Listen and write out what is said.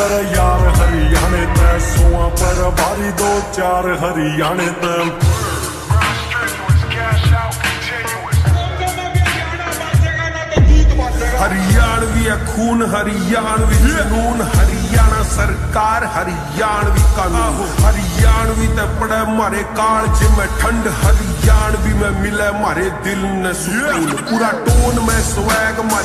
पर यार हरियाणे ते, सोआ पर भारी दो चार हरियाणे ते। हरियाणवी है खून हरियाणवी कानून हरियाणा सरकार हरियाणवी कानून। हरियाणवी ते पड़े मारे काल में ठंड हरियाणवी में मिले मारे दिल ने सुकून। पूरा टोन में स्वैग मारी